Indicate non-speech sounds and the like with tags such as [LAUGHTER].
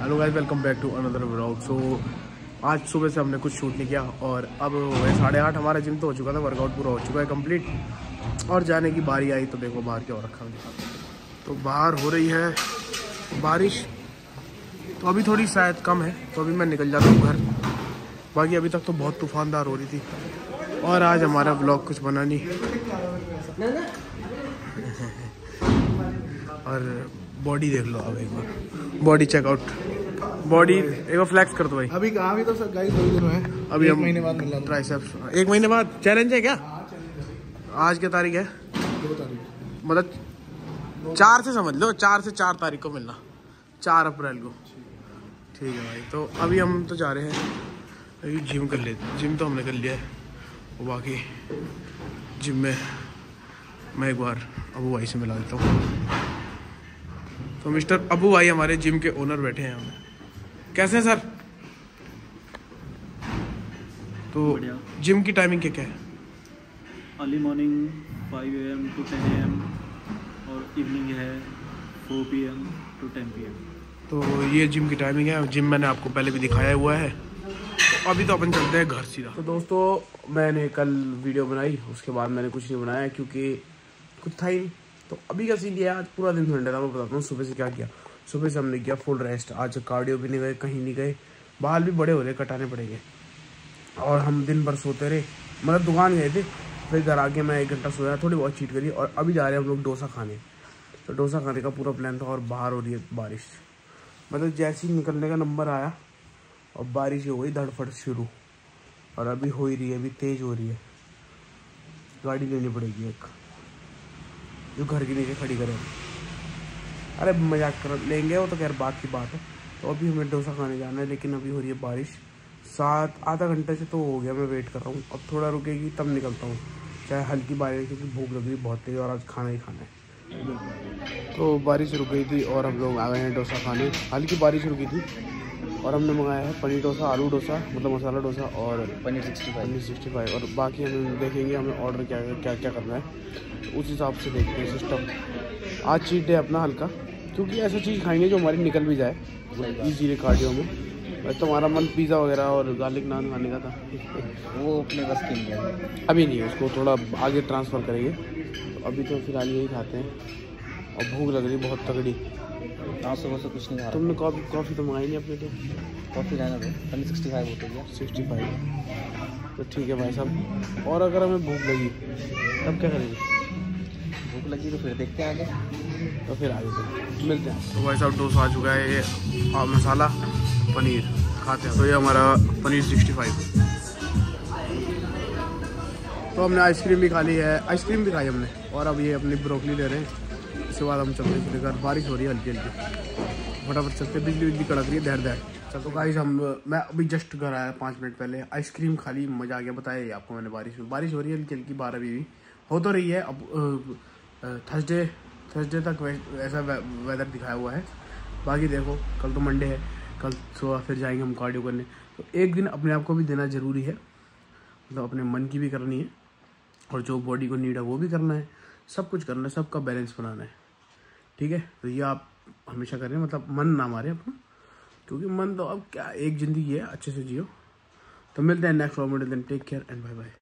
Hello guys welcome back to another vlog so आज सुबह से हमने कुछ शूट नहीं किया और अब साढ़े आठ हमारा जिम तो हो चुका था वर्कआउट पूरा हो चुका है कंप्लीट और जाने की बारी आई तो देखो बाहर क्या हो रखा है। तो बाहर हो रही है बारिश। तो अभी थोड़ी शायद कम है तो अभी मैं निकल जाता हूँ घर। बाकी अभी तक तो बहुत तूफानदार हो रही थी। और आज हमारा ब्लॉग कुछ बना नहीं। [LAUGHS] और बॉडी देख लो अब एक बार। बॉडी चेकआउट बॉडी एक बार फ्लैक्स कर दो भाई। अभी कहाँ भी तो सर गाइस दो दिन में अभी एक हम महीने बाद मिलना था ट्राइसेप्स एक महीने बाद? चैलेंज है क्या? आज क्या तारीख है? दो तारीख। मतलब चार से समझ लो चार से चार तारीख को मिलना। चार अप्रैल को। ठीक है भाई तो अभी हम तो जा रहे हैं। अभी जिम कर लेते जिम तो हमने कर लिया है। वो बाकी जिम में मैं एक बार अबू भाई से मिला देता हूँ। तो मिस्टर अबू भाई हमारे जिम के ओनर बैठे हैं हमें। कैसे हैं सर? तो बढ़िया। जिम की टाइमिंग क्या क्या है? Early morning 5 A M to 10 A M और इवनिंग है 4 P M to 10 P M तो ये जिम की टाइमिंग है। जिम मैंने आपको पहले भी दिखाया हुआ है। तो अभी तो अपन चलते हैं घर सीधा। तो दोस्तों मैंने कल वीडियो बनाई उसके बाद मैंने कुछ नहीं बनाया क्योंकि कुछ था ही नहीं। तो अभी का सीन ये आज पूरा दिन ठंडा था, मैं बताता हूँ, सुबह से क्या किया? सुबह से हमने किया फुल रेस्ट आज कार्डियो भी नहीं गए, कहीं नहीं गए, बाल भी बड़े हो रहे, कटाने पड़ेंगे। और हम दिन भर सोते रहे मतलब दुकान गए थे, फिर घर आके मैं एक घंटा सोया, थोड़ी बहुत चीट करी और अभी जा रहे हैं हम लोग डोसा खाने। तो डोसा खाने का पूरा प्लान था और बाहर हो रही है बारिश। मतलब जैसे ही निकलने का नंबर आया और बारिश हो गई, धड़फड़ शुरू। और अभी हो ही रही है, अभी तेज हो रही है। गाड़ी लेनी पड़ेगी एक। जो घर के नीचे खड़ी करें। अरे मज़ाक कर, लेंगे वो तो खैर बात की बात है। तो अभी हमें डोसा खाने जाना है, लेकिन अभी हो रही है बारिश। सात, आधा घंटे से तो हो गया, मैं वेट कर रहा हूँ। अब थोड़ा रुकेगी, तब निकलता हूँ। चाहे हल्की बारिश क्योंकि भूख लग रही बहुत तेज, और आज खाना ही खाना है। तो बारिश रुक गई थी, और हम लोग आ गए हैं डोसा खाने। हल्की बारिश रुकी थी। और हमने मंगाया है पनीर डोसा आलू डोसा मतलब मसाला डोसा और paneer sixty five paneer sixty five और बाकी हम देखेंगे हमें ऑर्डर क्या क्या क्या करना है। तो उस हिसाब से देखते हैं सिस्टम आज चीट डे अपना हल्का क्योंकि ऐसा चीज़ खाएँगे जो हमारी निकल भी जाए। इजीली कार्डियो में। वैसे तो हमारा मन पिज़्ज़ा वगैरह और गार्लिक नान खाने का था। वो अपने बस के नहीं है अभी नहीं उसको थोड़ा आगे ट्रांसफ़र करेंगे। तो अभी तो फ़िलहाल यही खाते हैं। और भूख लग रही बहुत तगड़ी। हाँ सुबह से कुछ नहीं खा तुमने कॉफ़ी कॉफ़ी तो मंगाई नहीं अपने लिए? कॉफ़ी रहना दो पनीर सिक्सटी फाइव होते गया सिक्सटी फाइव तो ठीक है भाई साहब। और अगर हमें भूख लगी तब क्या करेंगे? भूख लगी तो फिर देखते हैं आगे। तो फिर आगे से मिलते हैं। तो भाई साहब डोसा आ चुका है ये मसाला पनीर खाते हैं। तो ये हमारा पनीर सिक्सटी फाइव तो हमने आइसक्रीम भी खा ली है। आइसक्रीम भी खाई हमने। और अब ये अपनी ब्रोकली ले रहे हैं। इसके बाद हम चलते हैं सीधे घर बारिश हो रही है हल्की हल्की। फटाफट चलते बिजली बिजली कड़क रही है देर देर चल गाइस हम, मैं अभी जस्ट घर आया पाँच मिनट पहले। आइसक्रीम खा ली, मज़ा आ गया। बताया आपको मैंने बारिश में। बारिश हो रही है हल्की हल्की, बारह भी भी हो तो रही है। अब थर्सडे थर्सडे तक ऐसा वेदर दिखाया हुआ है। बाकी देखो, कल तो मंडे है। कल सुबह फिर जाएँगे हम कार्डियो करने। तो एक दिन अपने आप को भी देना ज़रूरी है। मतलब तो अपने मन की भी करनी है। और जो बॉडी को नीड है, वो भी करना है। सब कुछ करना है, सबका बैलेंस बनाना है। ठीक है? तो ये आप हमेशा करें मतलब मन ना मारे अपना, क्योंकि मन तो अब क्या, एक ज़िंदगी है, अच्छे से जियो। तो मिलते हैं नेक्स्ट वीडियो दिन take care and bye bye